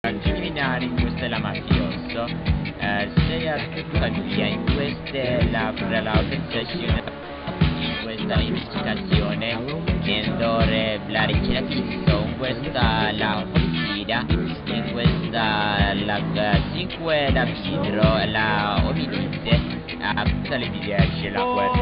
Giuliani, questo è la mafioso. Eh, sei tuttavia in questa la, la organizzazione in questa investigazione endore la ricerca in questa la omicida in questa la cinque la vidro la omicide a tutta le video videoce la guerra